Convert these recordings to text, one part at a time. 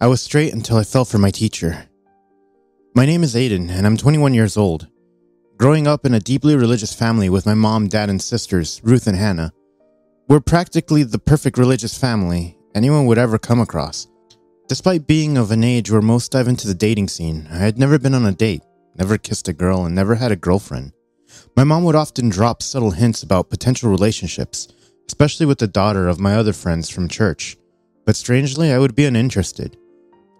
I was straight until I fell for my teacher. My name is Aiden, and I'm 21 years old. Growing up in a deeply religious family with my mom, dad, and sisters, Ruth and Hannah, we're practically the perfect religious family anyone would ever come across. Despite being of an age where most dive into the dating scene, I had never been on a date, never kissed a girl, and never had a girlfriend. My mom would often drop subtle hints about potential relationships, especially with the daughter of my other friends from church. But strangely, I would be uninterested.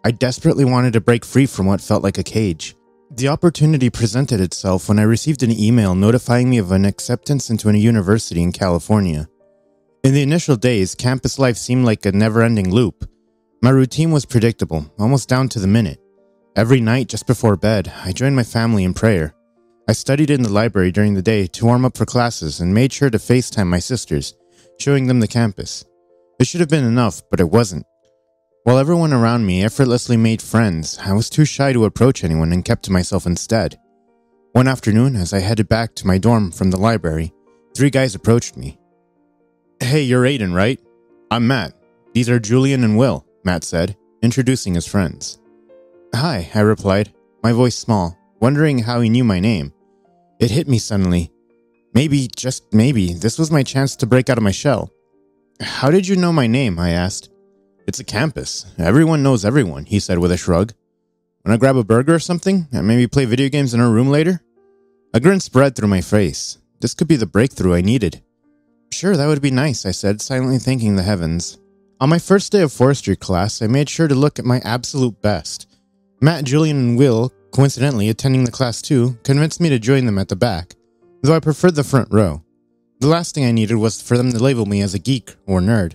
I desperately wanted to break free from what felt like a cage. The opportunity presented itself when I received an email notifying me of an acceptance into a university in California. In the initial days, campus life seemed like a never ending loop. My routine was predictable, almost down to the minute. Every night, just before bed, I joined my family in prayer. I studied in the library during the day to warm up for classes and made sure to FaceTime my sisters, showing them the campus. It should have been enough, but it wasn't. While everyone around me effortlessly made friends, I was too shy to approach anyone and kept to myself instead. One afternoon, as I headed back to my dorm from the library, three guys approached me. Hey, you're Aiden, right? I'm Matt. These are Julian and Will, Matt said, introducing his friends. Hi, I replied, my voice small, wondering how he knew my name. It hit me suddenly. Maybe, just maybe, this was my chance to break out of my shell. How did you know my name? I asked. It's a campus. Everyone knows everyone, he said with a shrug. Wanna grab a burger or something and maybe play video games in our room later? A grin spread through my face. This could be the breakthrough I needed. Sure, that would be nice, I said, silently thanking the heavens. On my first day of forestry class, I made sure to look at my absolute best. Matt, Julian, and Will, coincidentally attending the class too, convinced me to join them at the back, though I preferred the front row. The last thing I needed was for them to label me as a geek or nerd.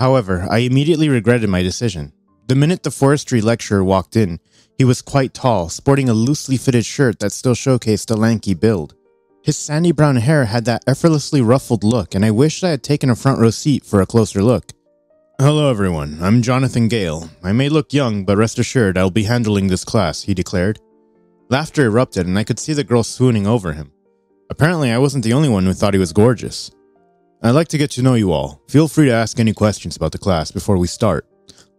However, I immediately regretted my decision. The minute the forestry lecturer walked in, he was quite tall, sporting a loosely fitted shirt that still showcased a lanky build. His sandy brown hair had that effortlessly ruffled look, and I wished I had taken a front row seat for a closer look. Hello, everyone. I'm Jonathan Gale. I may look young, but rest assured I'll be handling this class, he declared. Laughter erupted, and I could see the girl swooning over him. Apparently, I wasn't the only one who thought he was gorgeous. I'd like to get to know you all. Feel free to ask any questions about the class before we start.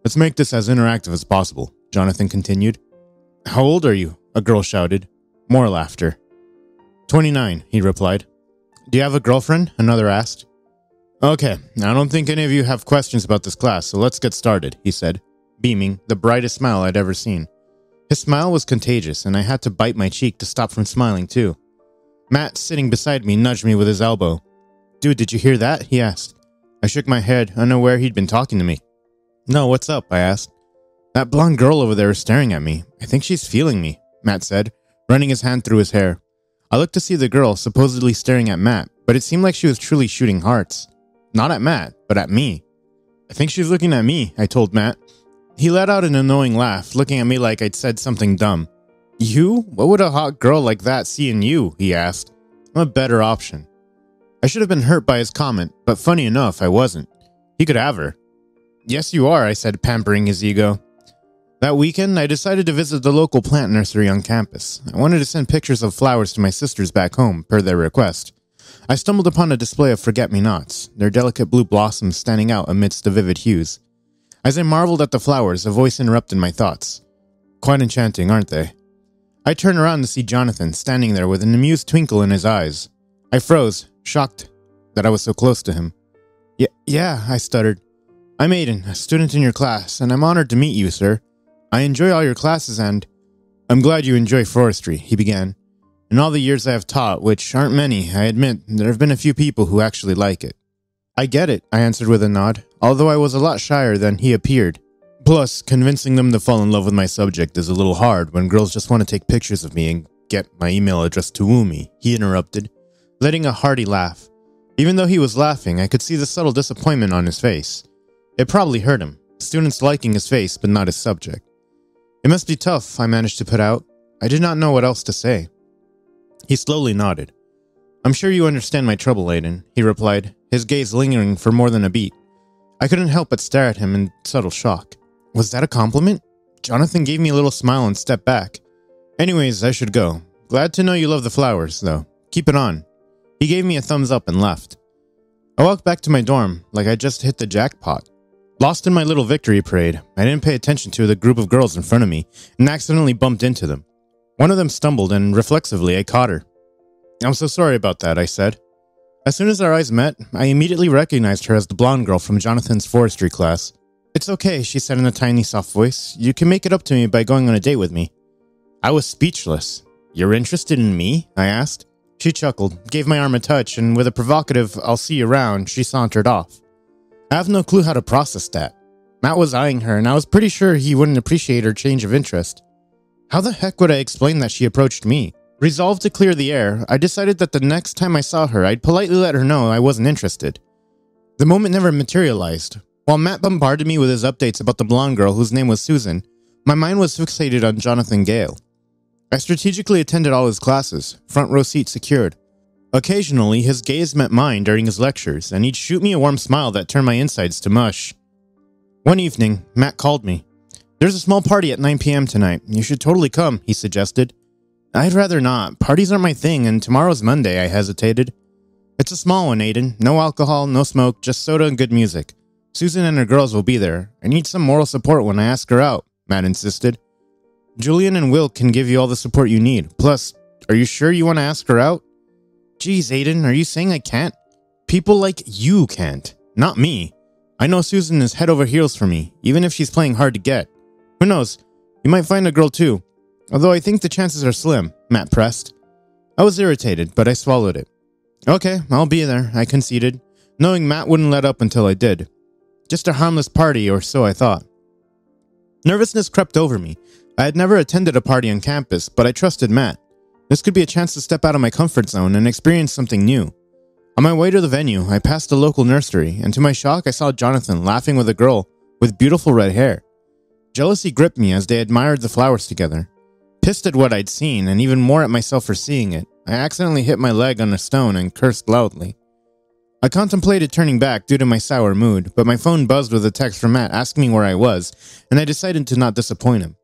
Let's make this as interactive as possible, Jonathan continued. How old are you? A girl shouted. More laughter. 29, he replied. Do you have a girlfriend? Another asked. Okay, I don't think any of you have questions about this class, so let's get started, he said, beaming, the brightest smile I'd ever seen. His smile was contagious, and I had to bite my cheek to stop from smiling too. Matt, sitting beside me, nudged me with his elbow. Dude, did you hear that? He asked. I shook my head, unaware he'd been talking to me. No, what's up? I asked. That blonde girl over there is staring at me. I think she's feeling me, Matt said, running his hand through his hair. I looked to see the girl supposedly staring at Matt, but it seemed like she was truly shooting hearts. Not at Matt, but at me. I think she's looking at me, I told Matt. He let out an annoying laugh, looking at me like I'd said something dumb. You? What would a hot girl like that see in you? he asked. I'm a better option. I should have been hurt by his comment, but funny enough, I wasn't. He could have her. Yes, you are, I said, pampering his ego. That weekend, I decided to visit the local plant nursery on campus. I wanted to send pictures of flowers to my sisters back home, per their request. I stumbled upon a display of forget me nots, their delicate blue blossoms standing out amidst the vivid hues. As I marveled at the flowers, a voice interrupted my thoughts. Quite enchanting, aren't they? I turned around to see Jonathan standing there with an amused twinkle in his eyes. I froze, shocked that I was so close to him. Yeah, yeah, I stuttered. I'm Aiden, a student in your class, and I'm honored to meet you, sir. I enjoy all your classes and. I'm glad you enjoy forestry, he began. In all the years I have taught, which aren't many, I admit, there have been a few people who actually like it. I get it, I answered with a nod, although I was a lot shyer than he appeared. Plus, convincing them to fall in love with my subject is a little hard when girls just want to take pictures of me and get my email address to woo me, he interrupted letting a hearty laugh. Even though he was laughing, I could see the subtle disappointment on his face. It probably hurt him, students liking his face but not his subject. It must be tough, I managed to put out. I did not know what else to say. He slowly nodded. I'm sure you understand my trouble, Aiden, he replied, his gaze lingering for more than a beat. I couldn't help but stare at him in subtle shock. Was that a compliment? Jonathan gave me a little smile and stepped back. Anyways, I should go. Glad to know you love the flowers, though. Keep it on. He gave me a thumbs up and left. I walked back to my dorm like I just hit the jackpot. Lost in my little victory parade, I didn't pay attention to the group of girls in front of me and accidentally bumped into them. One of them stumbled and reflexively I caught her. I'm so sorry about that, I said. As soon as our eyes met, I immediately recognized her as the blonde girl from Jonathan's forestry class. It's okay, she said in a tiny, soft voice. You can make it up to me by going on a date with me. I was speechless. You're interested in me? I asked. She chuckled, gave my arm a touch, and with a provocative, I'll see you around, she sauntered off. I have no clue how to process that. Matt was eyeing her, and I was pretty sure he wouldn't appreciate her change of interest. How the heck would I explain that she approached me? Resolved to clear the air, I decided that the next time I saw her, I'd politely let her know I wasn't interested. The moment never materialized. While Matt bombarded me with his updates about the blonde girl whose name was Susan, my mind was fixated on Jonathan Gale. I strategically attended all his classes, front row seat secured. Occasionally, his gaze met mine during his lectures, and he'd shoot me a warm smile that turned my insides to mush. One evening, Matt called me. There's a small party at 9 p.m. tonight. You should totally come, he suggested. I'd rather not. Parties aren't my thing, and tomorrow's Monday, I hesitated. It's a small one, Aiden. No alcohol, no smoke, just soda and good music. Susan and her girls will be there. I need some moral support when I ask her out, Matt insisted. Julian and Will can give you all the support you need. Plus, are you sure you want to ask her out? Geez, Aiden, are you saying I can't? People like you can't, not me. I know Susan is head over heels for me, even if she's playing hard to get. Who knows? You might find a girl too. Although I think the chances are slim, Matt pressed. I was irritated, but I swallowed it. Okay, I'll be there, I conceded, knowing Matt wouldn't let up until I did. Just a harmless party, or so I thought. Nervousness crept over me. I had never attended a party on campus, but I trusted Matt. This could be a chance to step out of my comfort zone and experience something new. On my way to the venue, I passed a local nursery, and to my shock, I saw Jonathan laughing with a girl with beautiful red hair. Jealousy gripped me as they admired the flowers together. Pissed at what I'd seen, and even more at myself for seeing it, I accidentally hit my leg on a stone and cursed loudly. I contemplated turning back due to my sour mood, but my phone buzzed with a text from Matt asking me where I was, and I decided to not disappoint him.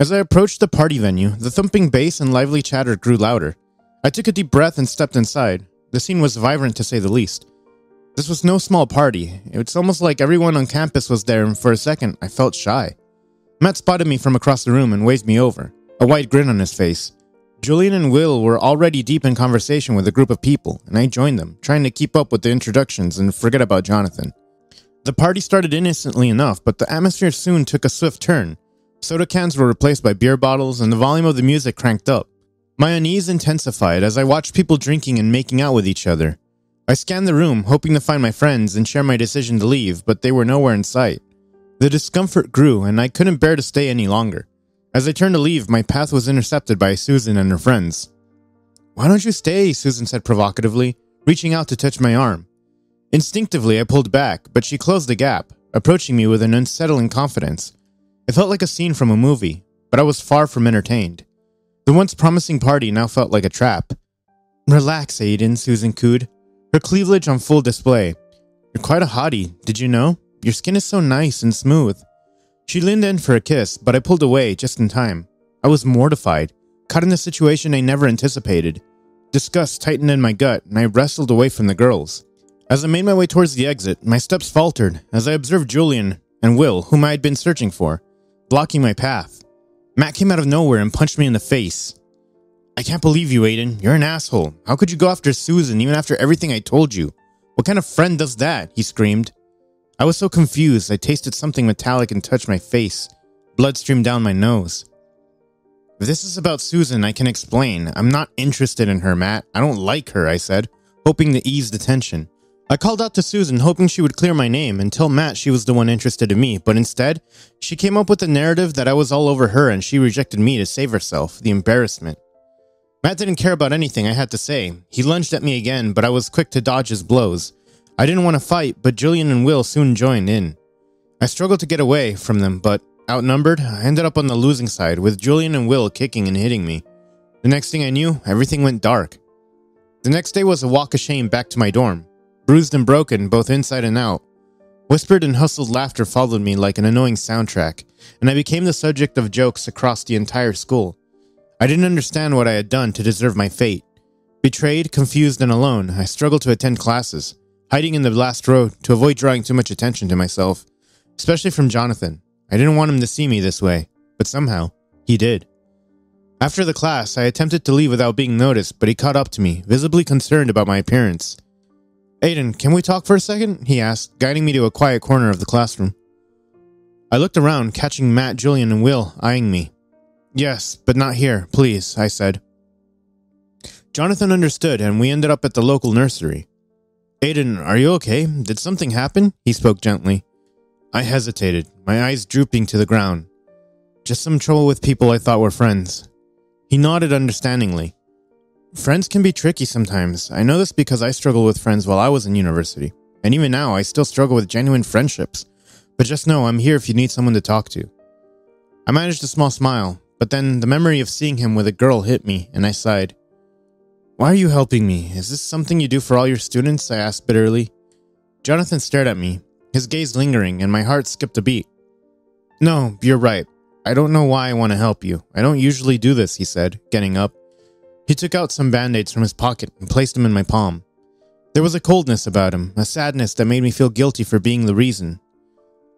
As I approached the party venue, the thumping bass and lively chatter grew louder. I took a deep breath and stepped inside. The scene was vibrant to say the least. This was no small party. It's almost like everyone on campus was there, and for a second, I felt shy. Matt spotted me from across the room and waved me over, a wide grin on his face. Julian and Will were already deep in conversation with a group of people, and I joined them, trying to keep up with the introductions and forget about Jonathan. The party started innocently enough, but the atmosphere soon took a swift turn. Soda cans were replaced by beer bottles, and the volume of the music cranked up. My unease intensified as I watched people drinking and making out with each other. I scanned the room, hoping to find my friends and share my decision to leave, but they were nowhere in sight. The discomfort grew, and I couldn't bear to stay any longer. As I turned to leave, my path was intercepted by Susan and her friends. Why don't you stay? Susan said provocatively, reaching out to touch my arm. Instinctively, I pulled back, but she closed the gap, approaching me with an unsettling confidence. It felt like a scene from a movie, but I was far from entertained. The once promising party now felt like a trap. Relax, Aiden, Susan cooed, her cleavage on full display. You're quite a hottie, did you know? Your skin is so nice and smooth. She leaned in for a kiss, but I pulled away just in time. I was mortified, caught in a situation I never anticipated. Disgust tightened in my gut, and I wrestled away from the girls. As I made my way towards the exit, my steps faltered as I observed Julian and Will, whom I had been searching for blocking my path. Matt came out of nowhere and punched me in the face. I can't believe you, Aiden. You're an asshole. How could you go after Susan even after everything I told you? What kind of friend does that? He screamed. I was so confused, I tasted something metallic and touched my face. Blood streamed down my nose. If this is about Susan, I can explain. I'm not interested in her, Matt. I don't like her, I said, hoping to ease the tension. I called out to Susan, hoping she would clear my name and tell Matt she was the one interested in me, but instead, she came up with the narrative that I was all over her and she rejected me to save herself. The embarrassment. Matt didn't care about anything I had to say. He lunged at me again, but I was quick to dodge his blows. I didn't want to fight, but Julian and Will soon joined in. I struggled to get away from them, but outnumbered, I ended up on the losing side with Julian and Will kicking and hitting me. The next thing I knew, everything went dark. The next day was a walk of shame back to my dorm bruised and broken both inside and out. Whispered and hustled laughter followed me like an annoying soundtrack, and I became the subject of jokes across the entire school. I didn't understand what I had done to deserve my fate. Betrayed, confused, and alone, I struggled to attend classes, hiding in the last row to avoid drawing too much attention to myself. especially from Jonathan. I didn't want him to see me this way, but somehow he did. After the class, I attempted to leave without being noticed, but he caught up to me, visibly concerned about my appearance. Aiden, can we talk for a second? He asked, guiding me to a quiet corner of the classroom. I looked around, catching Matt, Julian, and Will eyeing me. Yes, but not here, please, I said. Jonathan understood, and we ended up at the local nursery. Aiden, are you okay? Did something happen? He spoke gently. I hesitated, my eyes drooping to the ground. Just some trouble with people I thought were friends. He nodded understandingly. Friends can be tricky sometimes. I know this because I struggled with friends while I was in university. And even now, I still struggle with genuine friendships. But just know I'm here if you need someone to talk to. I managed a small smile, but then the memory of seeing him with a girl hit me, and I sighed. Why are you helping me? Is this something you do for all your students? I asked bitterly. Jonathan stared at me, his gaze lingering, and my heart skipped a beat. No, you're right. I don't know why I want to help you. I don't usually do this, he said, getting up. He took out some band aids from his pocket and placed them in my palm. There was a coldness about him, a sadness that made me feel guilty for being the reason.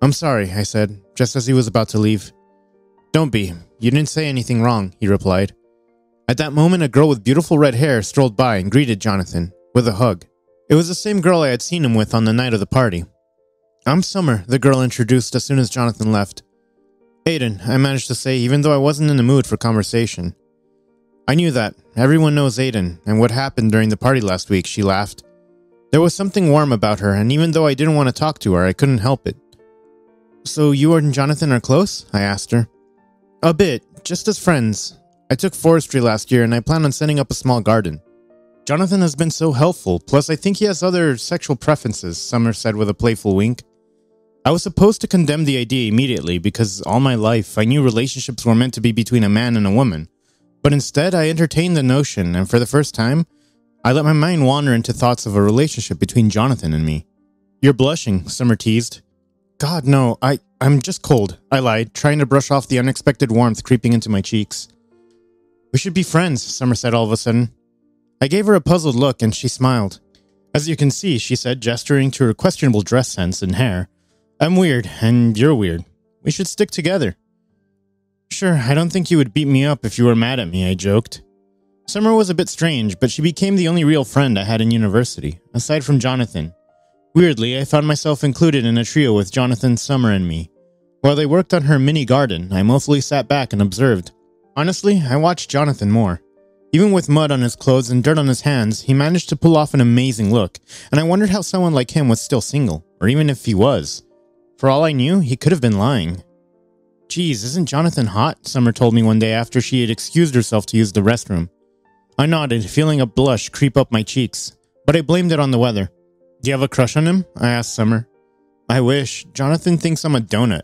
I'm sorry, I said, just as he was about to leave. Don't be. You didn't say anything wrong, he replied. At that moment, a girl with beautiful red hair strolled by and greeted Jonathan with a hug. It was the same girl I had seen him with on the night of the party. I'm Summer, the girl introduced as soon as Jonathan left. Aiden, I managed to say, even though I wasn't in the mood for conversation. I knew that. Everyone knows Aiden, and what happened during the party last week, she laughed. There was something warm about her, and even though I didn't want to talk to her, I couldn't help it. So you and Jonathan are close? I asked her. A bit, just as friends. I took forestry last year, and I plan on setting up a small garden. Jonathan has been so helpful, plus I think he has other sexual preferences, Summer said with a playful wink. I was supposed to condemn the idea immediately because all my life I knew relationships were meant to be between a man and a woman. But instead, I entertained the notion, and for the first time, I let my mind wander into thoughts of a relationship between Jonathan and me. You're blushing, Summer teased. God, no, I, I'm just cold, I lied, trying to brush off the unexpected warmth creeping into my cheeks. We should be friends, Summer said all of a sudden. I gave her a puzzled look and she smiled. As you can see, she said, gesturing to her questionable dress sense and hair, I'm weird, and you're weird. We should stick together. Sure, I don't think you would beat me up if you were mad at me, I joked. Summer was a bit strange, but she became the only real friend I had in university, aside from Jonathan. Weirdly, I found myself included in a trio with Jonathan, Summer, and me. While they worked on her mini garden, I mostly sat back and observed. Honestly, I watched Jonathan more. Even with mud on his clothes and dirt on his hands, he managed to pull off an amazing look, and I wondered how someone like him was still single, or even if he was. For all I knew, he could have been lying. Geez, isn't Jonathan hot? Summer told me one day after she had excused herself to use the restroom. I nodded, feeling a blush creep up my cheeks, but I blamed it on the weather. Do you have a crush on him? I asked Summer. I wish. Jonathan thinks I'm a donut.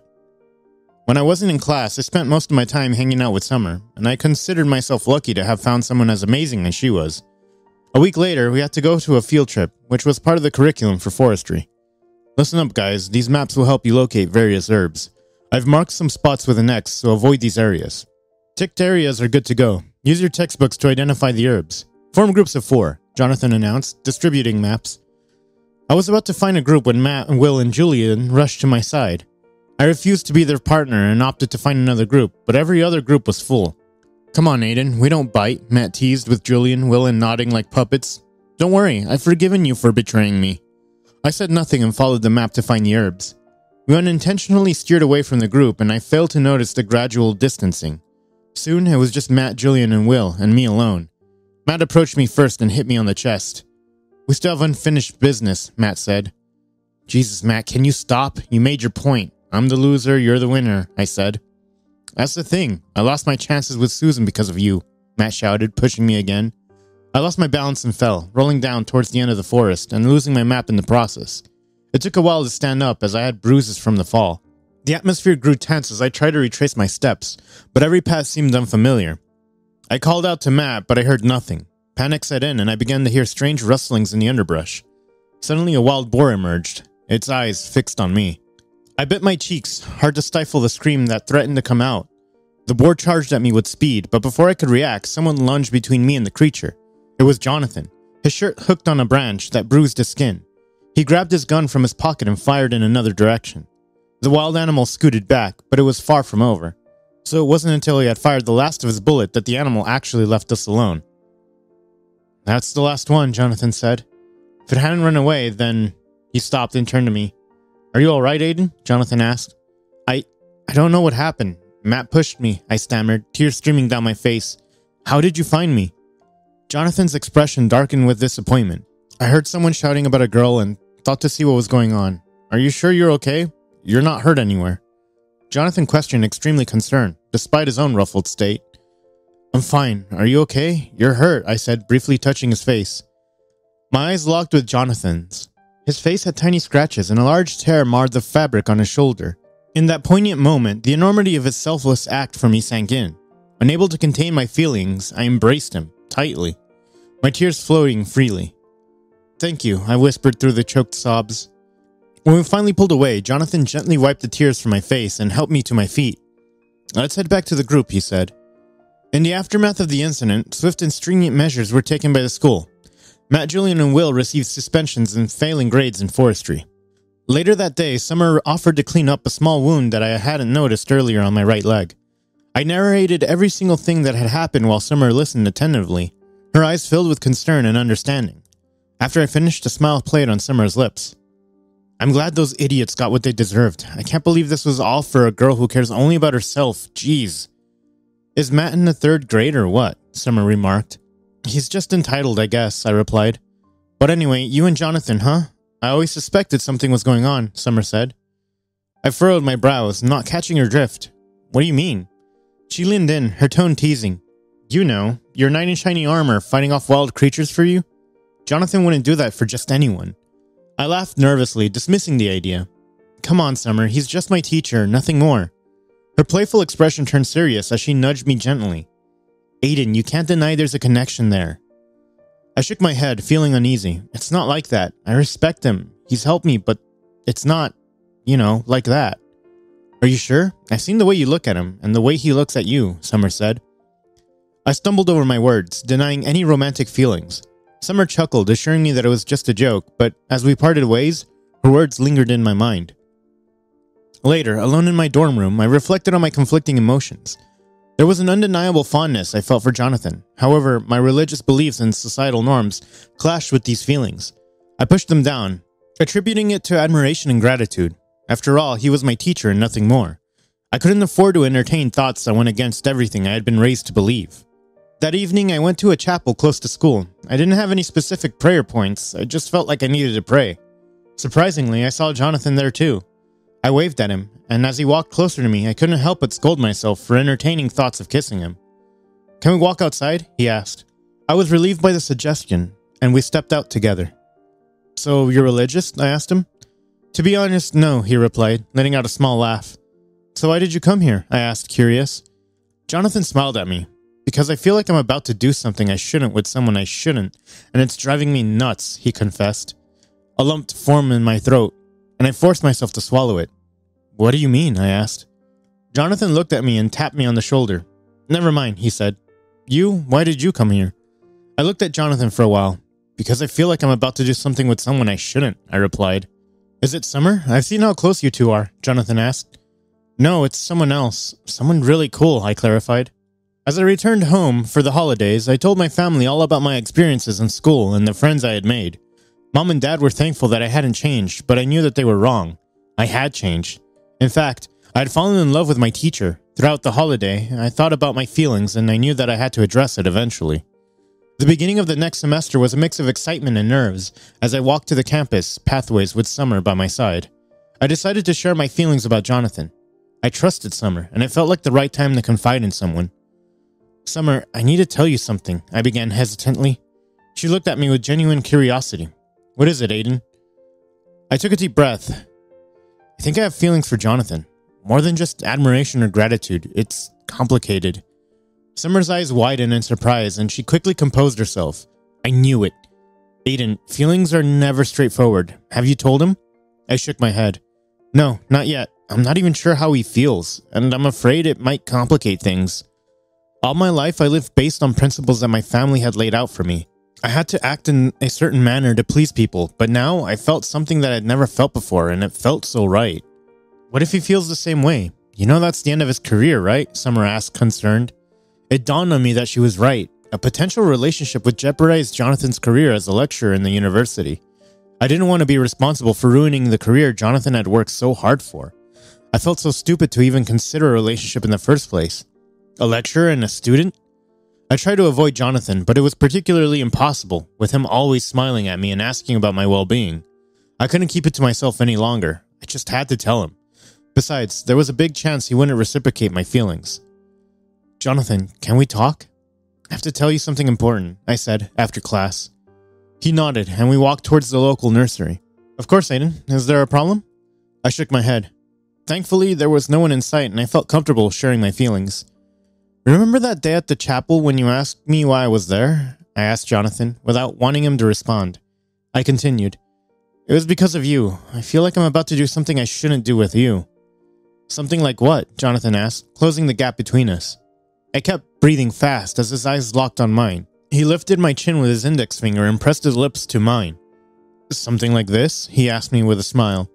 When I wasn't in class, I spent most of my time hanging out with Summer, and I considered myself lucky to have found someone as amazing as she was. A week later, we had to go to a field trip, which was part of the curriculum for forestry. Listen up, guys. These maps will help you locate various herbs. I've marked some spots with an X, so avoid these areas. Ticked areas are good to go. Use your textbooks to identify the herbs. Form groups of four, Jonathan announced, distributing maps. I was about to find a group when Matt, Will, and Julian rushed to my side. I refused to be their partner and opted to find another group, but every other group was full. Come on, Aiden, we don't bite, Matt teased with Julian, Will, and nodding like puppets. Don't worry, I've forgiven you for betraying me. I said nothing and followed the map to find the herbs. We unintentionally steered away from the group, and I failed to notice the gradual distancing. Soon it was just Matt, Julian, and Will, and me alone. Matt approached me first and hit me on the chest. We still have unfinished business, Matt said. Jesus, Matt, can you stop? You made your point. I'm the loser, you're the winner, I said. That's the thing. I lost my chances with Susan because of you, Matt shouted, pushing me again. I lost my balance and fell, rolling down towards the end of the forest and losing my map in the process. It took a while to stand up as I had bruises from the fall. The atmosphere grew tense as I tried to retrace my steps, but every path seemed unfamiliar. I called out to Matt, but I heard nothing. Panic set in and I began to hear strange rustlings in the underbrush. Suddenly, a wild boar emerged, its eyes fixed on me. I bit my cheeks, hard to stifle the scream that threatened to come out. The boar charged at me with speed, but before I could react, someone lunged between me and the creature. It was Jonathan, his shirt hooked on a branch that bruised his skin. He grabbed his gun from his pocket and fired in another direction. The wild animal scooted back, but it was far from over. So it wasn't until he had fired the last of his bullet that the animal actually left us alone. That's the last one, Jonathan said. If it hadn't run away, then. He stopped and turned to me. Are you alright, Aiden? Jonathan asked. I. I don't know what happened. Matt pushed me, I stammered, tears streaming down my face. How did you find me? Jonathan's expression darkened with disappointment. I heard someone shouting about a girl and thought to see what was going on. Are you sure you're okay? You're not hurt anywhere. Jonathan questioned, extremely concerned, despite his own ruffled state. I'm fine. Are you okay? You're hurt, I said, briefly touching his face. My eyes locked with Jonathan's. His face had tiny scratches, and a large tear marred the fabric on his shoulder. In that poignant moment, the enormity of his selfless act for me sank in. Unable to contain my feelings, I embraced him, tightly, my tears flowing freely. Thank you, I whispered through the choked sobs. When we finally pulled away, Jonathan gently wiped the tears from my face and helped me to my feet. Let's head back to the group, he said. In the aftermath of the incident, swift and stringent measures were taken by the school. Matt, Julian, and Will received suspensions and failing grades in forestry. Later that day, Summer offered to clean up a small wound that I hadn't noticed earlier on my right leg. I narrated every single thing that had happened while Summer listened attentively, her eyes filled with concern and understanding. After I finished, a smile played on Summer's lips. I'm glad those idiots got what they deserved. I can't believe this was all for a girl who cares only about herself. Jeez. Is Matt in the third grade or what? Summer remarked. He's just entitled, I guess, I replied. But anyway, you and Jonathan, huh? I always suspected something was going on, Summer said. I furrowed my brows, not catching her drift. What do you mean? She leaned in, her tone teasing. You know, your knight in shiny armor fighting off wild creatures for you? Jonathan wouldn't do that for just anyone. I laughed nervously, dismissing the idea. Come on, Summer, he's just my teacher, nothing more. Her playful expression turned serious as she nudged me gently. Aiden, you can't deny there's a connection there. I shook my head, feeling uneasy. It's not like that. I respect him. He's helped me, but it's not, you know, like that. Are you sure? I've seen the way you look at him, and the way he looks at you, Summer said. I stumbled over my words, denying any romantic feelings. Summer chuckled, assuring me that it was just a joke, but as we parted ways, her words lingered in my mind. Later, alone in my dorm room, I reflected on my conflicting emotions. There was an undeniable fondness I felt for Jonathan. However, my religious beliefs and societal norms clashed with these feelings. I pushed them down, attributing it to admiration and gratitude. After all, he was my teacher and nothing more. I couldn't afford to entertain thoughts that went against everything I had been raised to believe. That evening, I went to a chapel close to school. I didn't have any specific prayer points, I just felt like I needed to pray. Surprisingly, I saw Jonathan there too. I waved at him, and as he walked closer to me, I couldn't help but scold myself for entertaining thoughts of kissing him. Can we walk outside? he asked. I was relieved by the suggestion, and we stepped out together. So, you're religious? I asked him. To be honest, no, he replied, letting out a small laugh. So, why did you come here? I asked, curious. Jonathan smiled at me. Because I feel like I'm about to do something I shouldn't with someone I shouldn't, and it's driving me nuts, he confessed. A lump formed in my throat, and I forced myself to swallow it. What do you mean? I asked. Jonathan looked at me and tapped me on the shoulder. Never mind, he said. You? Why did you come here? I looked at Jonathan for a while. Because I feel like I'm about to do something with someone I shouldn't, I replied. Is it Summer? I've seen how close you two are, Jonathan asked. No, it's someone else. Someone really cool, I clarified. As I returned home for the holidays, I told my family all about my experiences in school and the friends I had made. Mom and dad were thankful that I hadn't changed, but I knew that they were wrong. I had changed. In fact, I had fallen in love with my teacher. Throughout the holiday, I thought about my feelings and I knew that I had to address it eventually. The beginning of the next semester was a mix of excitement and nerves as I walked to the campus, pathways with Summer by my side. I decided to share my feelings about Jonathan. I trusted Summer, and it felt like the right time to confide in someone. Summer, I need to tell you something, I began hesitantly. She looked at me with genuine curiosity. What is it, Aiden? I took a deep breath. I think I have feelings for Jonathan. More than just admiration or gratitude, it's complicated. Summer's eyes widened in surprise, and she quickly composed herself. I knew it. Aiden, feelings are never straightforward. Have you told him? I shook my head. No, not yet. I'm not even sure how he feels, and I'm afraid it might complicate things. All my life, I lived based on principles that my family had laid out for me. I had to act in a certain manner to please people, but now I felt something that I'd never felt before, and it felt so right. What if he feels the same way? You know that's the end of his career, right? Summer asked, concerned. It dawned on me that she was right. A potential relationship would jeopardize Jonathan's career as a lecturer in the university. I didn't want to be responsible for ruining the career Jonathan had worked so hard for. I felt so stupid to even consider a relationship in the first place. A lecturer and a student? I tried to avoid Jonathan, but it was particularly impossible, with him always smiling at me and asking about my well being. I couldn't keep it to myself any longer. I just had to tell him. Besides, there was a big chance he wouldn't reciprocate my feelings. Jonathan, can we talk? I have to tell you something important, I said after class. He nodded, and we walked towards the local nursery. Of course, Aiden. Is there a problem? I shook my head. Thankfully, there was no one in sight, and I felt comfortable sharing my feelings. Remember that day at the chapel when you asked me why I was there? I asked Jonathan, without wanting him to respond. I continued. It was because of you. I feel like I'm about to do something I shouldn't do with you. Something like what? Jonathan asked, closing the gap between us. I kept breathing fast as his eyes locked on mine. He lifted my chin with his index finger and pressed his lips to mine. Something like this? He asked me with a smile.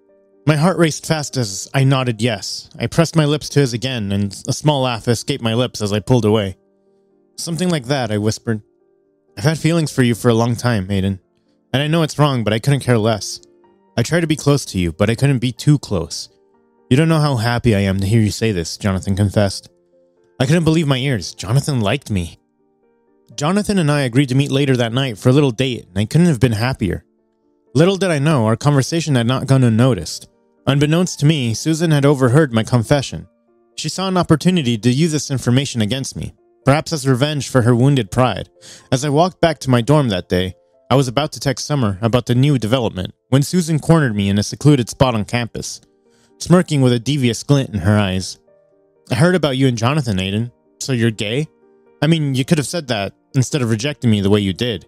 My heart raced fast as I nodded yes. I pressed my lips to his again, and a small laugh escaped my lips as I pulled away. Something like that, I whispered. I've had feelings for you for a long time, Aiden. And I know it's wrong, but I couldn't care less. I tried to be close to you, but I couldn't be too close. You don't know how happy I am to hear you say this, Jonathan confessed. I couldn't believe my ears. Jonathan liked me. Jonathan and I agreed to meet later that night for a little date, and I couldn't have been happier. Little did I know, our conversation had not gone unnoticed. Unbeknownst to me, Susan had overheard my confession. She saw an opportunity to use this information against me, perhaps as revenge for her wounded pride. As I walked back to my dorm that day, I was about to text Summer about the new development when Susan cornered me in a secluded spot on campus, smirking with a devious glint in her eyes. I heard about you and Jonathan, Aiden. So you're gay? I mean, you could have said that instead of rejecting me the way you did.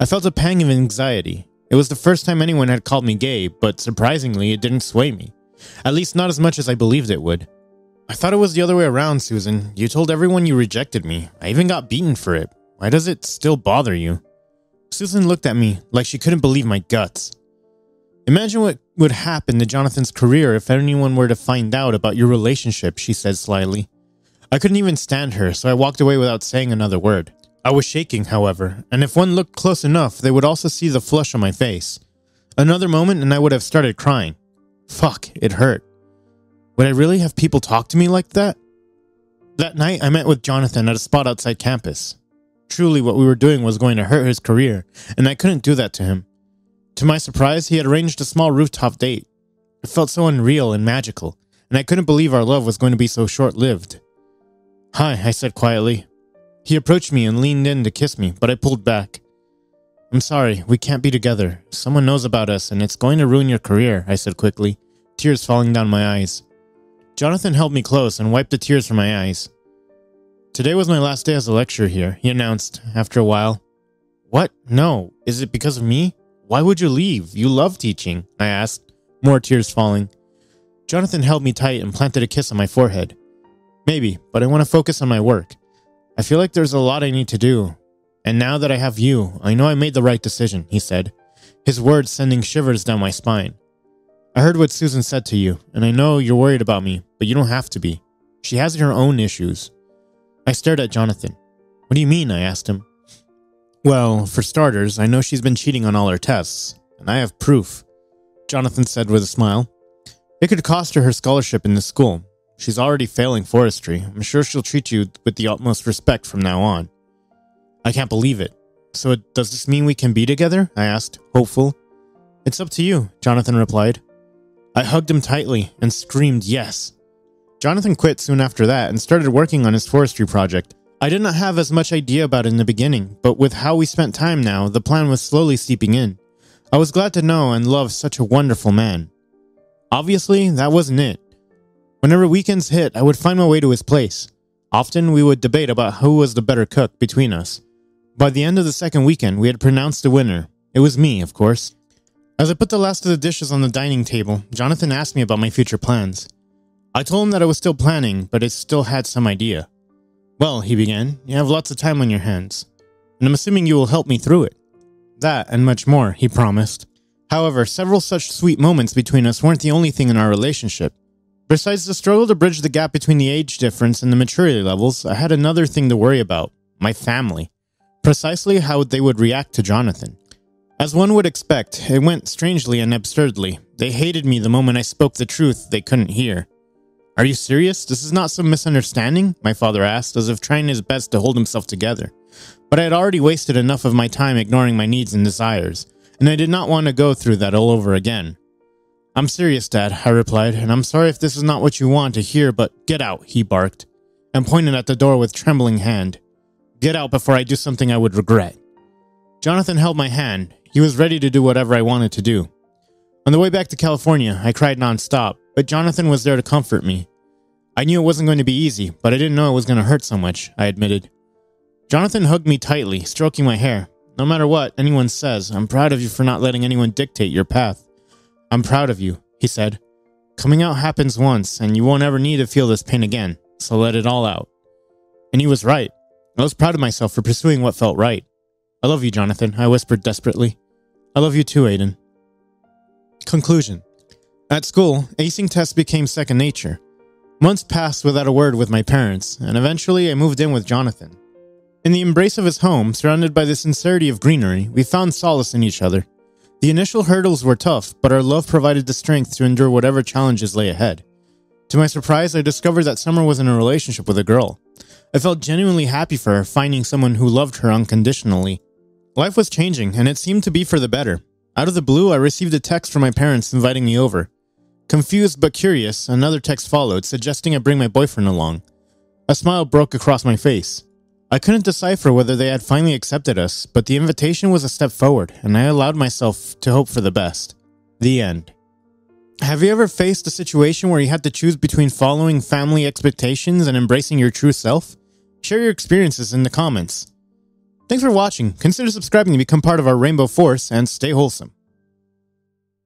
I felt a pang of anxiety. It was the first time anyone had called me gay, but surprisingly, it didn't sway me. At least not as much as I believed it would. I thought it was the other way around, Susan. You told everyone you rejected me. I even got beaten for it. Why does it still bother you? Susan looked at me like she couldn't believe my guts. Imagine what would happen to Jonathan's career if anyone were to find out about your relationship, she said slyly. I couldn't even stand her, so I walked away without saying another word. I was shaking, however, and if one looked close enough, they would also see the flush on my face. Another moment and I would have started crying. Fuck, it hurt. Would I really have people talk to me like that? That night, I met with Jonathan at a spot outside campus. Truly, what we were doing was going to hurt his career, and I couldn't do that to him. To my surprise, he had arranged a small rooftop date. It felt so unreal and magical, and I couldn't believe our love was going to be so short lived. Hi, I said quietly. He approached me and leaned in to kiss me, but I pulled back. I'm sorry, we can't be together. Someone knows about us, and it's going to ruin your career, I said quickly, tears falling down my eyes. Jonathan held me close and wiped the tears from my eyes. Today was my last day as a lecturer here, he announced, after a while. What? No. Is it because of me? Why would you leave? You love teaching, I asked, more tears falling. Jonathan held me tight and planted a kiss on my forehead. Maybe, but I want to focus on my work. I feel like there's a lot I need to do. And now that I have you, I know I made the right decision, he said, his words sending shivers down my spine. I heard what Susan said to you, and I know you're worried about me, but you don't have to be. She has her own issues. I stared at Jonathan. What do you mean? I asked him. Well, for starters, I know she's been cheating on all her tests, and I have proof, Jonathan said with a smile. It could cost her her scholarship in this school. She's already failing forestry. I'm sure she'll treat you with the utmost respect from now on. I can't believe it. So, does this mean we can be together? I asked, hopeful. It's up to you, Jonathan replied. I hugged him tightly and screamed yes. Jonathan quit soon after that and started working on his forestry project. I did not have as much idea about it in the beginning, but with how we spent time now, the plan was slowly seeping in. I was glad to know and love such a wonderful man. Obviously, that wasn't it. Whenever weekends hit, I would find my way to his place. Often we would debate about who was the better cook between us. By the end of the second weekend, we had pronounced the winner. It was me, of course. As I put the last of the dishes on the dining table, Jonathan asked me about my future plans. I told him that I was still planning, but I still had some idea. Well, he began, you have lots of time on your hands, and I'm assuming you will help me through it. That and much more, he promised. However, several such sweet moments between us weren't the only thing in our relationship. Besides the struggle to bridge the gap between the age difference and the maturity levels, I had another thing to worry about my family. Precisely how they would react to Jonathan. As one would expect, it went strangely and absurdly. They hated me the moment I spoke the truth they couldn't hear. Are you serious? This is not some misunderstanding? My father asked, as if trying his best to hold himself together. But I had already wasted enough of my time ignoring my needs and desires, and I did not want to go through that all over again. I'm serious, Dad, I replied, and I'm sorry if this is not what you want to hear, but get out, he barked, and pointed at the door with trembling hand. Get out before I do something I would regret. Jonathan held my hand. He was ready to do whatever I wanted to do. On the way back to California, I cried nonstop, but Jonathan was there to comfort me. I knew it wasn't going to be easy, but I didn't know it was going to hurt so much, I admitted. Jonathan hugged me tightly, stroking my hair. No matter what anyone says, I'm proud of you for not letting anyone dictate your path. I'm proud of you, he said. Coming out happens once, and you won't ever need to feel this pain again, so let it all out. And he was right. I was proud of myself for pursuing what felt right. I love you, Jonathan, I whispered desperately. I love you too, Aiden. Conclusion At school, acing tests became second nature. Months passed without a word with my parents, and eventually I moved in with Jonathan. In the embrace of his home, surrounded by the sincerity of greenery, we found solace in each other. The initial hurdles were tough, but our love provided the strength to endure whatever challenges lay ahead. To my surprise, I discovered that Summer was in a relationship with a girl. I felt genuinely happy for her finding someone who loved her unconditionally. Life was changing, and it seemed to be for the better. Out of the blue, I received a text from my parents inviting me over. Confused but curious, another text followed, suggesting I bring my boyfriend along. A smile broke across my face. I couldn't decipher whether they had finally accepted us, but the invitation was a step forward, and I allowed myself to hope for the best. The end. Have you ever faced a situation where you had to choose between following family expectations and embracing your true self? Share your experiences in the comments. Thanks for watching. Consider subscribing to become part of our Rainbow Force and stay wholesome.